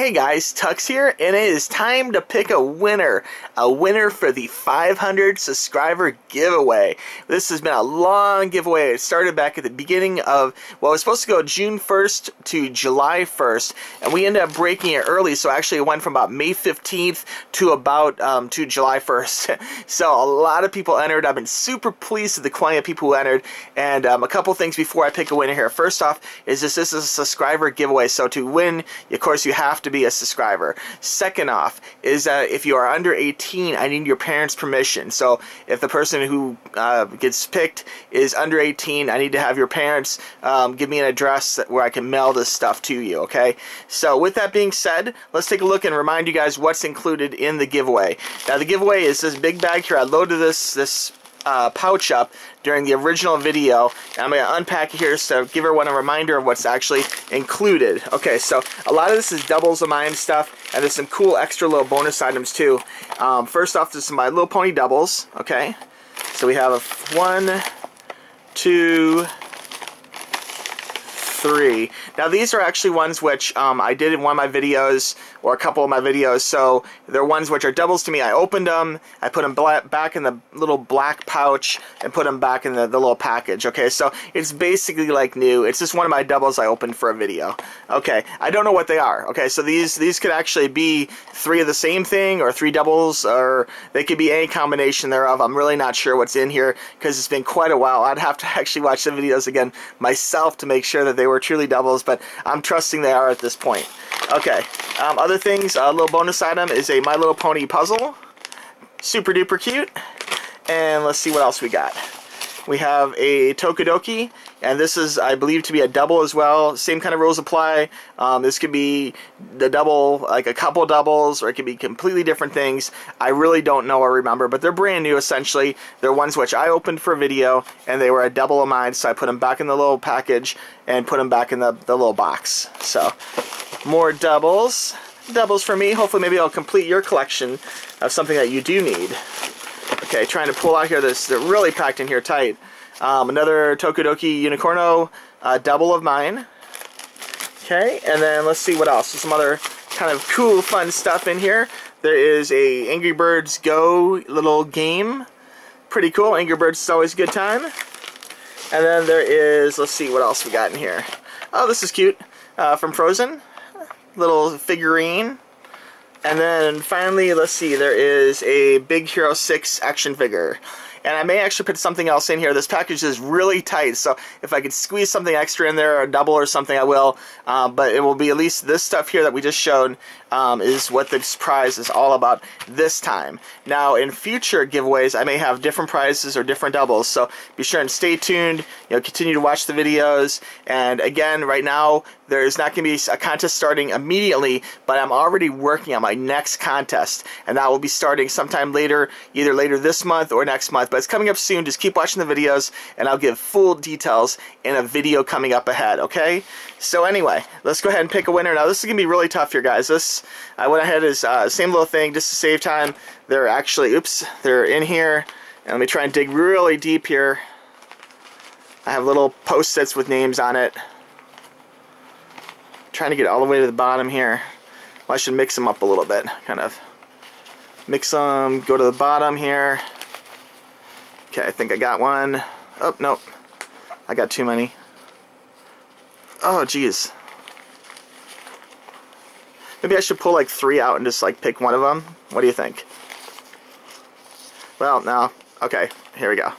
Hey guys, Tuxx here, and it is time to pick a winner. A winner for the 500 subscriber giveaway. This has been a long giveaway. It started back at the beginning of, well, it was supposed to go June 1st to July 1st, and we ended up breaking it early, so actually it went from about May 15th to about um, to July 1st. so a lot of people entered. I've been super pleased with the quantity of people who entered, and um, a couple things before I pick a winner here. First off, is this, this is a subscriber giveaway, so to win, of course, you have to to be a subscriber. Second off is that if you are under 18, I need your parents' permission. So if the person who uh, gets picked is under 18, I need to have your parents um, give me an address where I can mail this stuff to you, okay? So with that being said, let's take a look and remind you guys what's included in the giveaway. Now the giveaway is this big bag here. I loaded this this uh, pouch up during the original video. And I'm going to unpack it here so give everyone a reminder of what's actually included. Okay, so a lot of this is doubles of mine stuff, and there's some cool extra little bonus items too. Um, first off, there's some My Little Pony doubles, okay? So we have a one, two, three. Now these are actually ones which um, I did in one of my videos or a couple of my videos. So they're ones which are doubles to me. I opened them, I put them back in the little black pouch and put them back in the, the little package. Okay, so it's basically like new. It's just one of my doubles I opened for a video. Okay, I don't know what they are. Okay, so these these could actually be three of the same thing or three doubles or they could be any combination thereof. I'm really not sure what's in here because it's been quite a while. I'd have to actually watch the videos again myself to make sure that they were truly doubles, but I'm trusting they are at this point. Okay, um, other things, a little bonus item is a My Little Pony puzzle. Super duper cute. And let's see what else we got. We have a Tokidoki, and this is, I believe, to be a double as well. Same kind of rules apply. Um, this could be the double, like a couple doubles, or it could be completely different things. I really don't know or remember, but they're brand new essentially. They're ones which I opened for video, and they were a double of mine, so I put them back in the little package and put them back in the, the little box. So, more doubles. Doubles for me. Hopefully, maybe I'll complete your collection of something that you do need. Okay, trying to pull out here. This they're really packed in here tight. Um, another Tokidoki Unicorno uh, double of mine. Okay, and then let's see what else. some other kind of cool, fun stuff in here. There is a Angry Birds Go little game. Pretty cool. Angry Birds is always a good time. And then there is, let's see what else we got in here. Oh, this is cute. Uh, from Frozen. Little figurine. And then finally, let's see, there is a Big Hero 6 action figure. And I may actually put something else in here. This package is really tight, so if I could squeeze something extra in there, or a double or something, I will. Uh, but it will be at least this stuff here that we just showed um, is what the prize is all about this time. Now, in future giveaways, I may have different prizes or different doubles, so be sure and stay tuned. You know, continue to watch the videos. And again, right now, there's not going to be a contest starting immediately, but I'm already working on my next contest, and that will be starting sometime later, either later this month or next month. But it's coming up soon. Just keep watching the videos, and I'll give full details in a video coming up ahead. Okay? So anyway, let's go ahead and pick a winner. Now this is gonna be really tough here, guys. This I went ahead is uh, same little thing just to save time. They're actually, oops, they're in here. And let me try and dig really deep here. I have little post-its with names on it. trying to get all the way to the bottom here. Well, I should mix them up a little bit, kind of. Mix them, go to the bottom here. Okay, I think I got one. Oh, nope. I got too many. Oh, geez. Maybe I should pull like three out and just like pick one of them. What do you think? Well, no. Okay, here we go.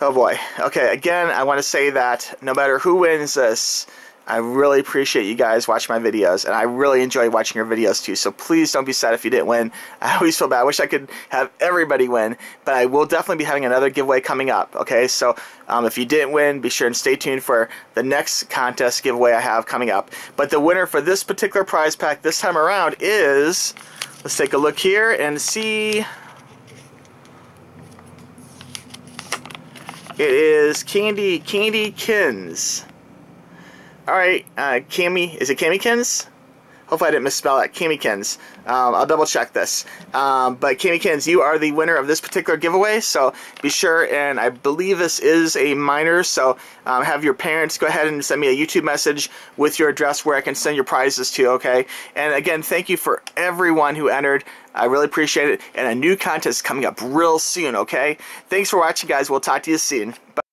Oh boy. Okay, again, I want to say that no matter who wins this, I really appreciate you guys watching my videos, and I really enjoy watching your videos too. So please don't be sad if you didn't win. I always feel bad. I wish I could have everybody win, but I will definitely be having another giveaway coming up. Okay, so um, if you didn't win, be sure and stay tuned for the next contest giveaway I have coming up. But the winner for this particular prize pack this time around is, let's take a look here and see. It is Candy Candy Kins. All right, uh, Cami, is it Camikins? Hopefully I didn't misspell that. Kimikins. Um, I'll double check this. Um, but Kimikins, you are the winner of this particular giveaway. So be sure, and I believe this is a minor. So um, have your parents go ahead and send me a YouTube message with your address where I can send your prizes to. Okay. And again, thank you for everyone who entered. I really appreciate it. And a new contest coming up real soon. Okay. Thanks for watching, guys. We'll talk to you soon. Bye.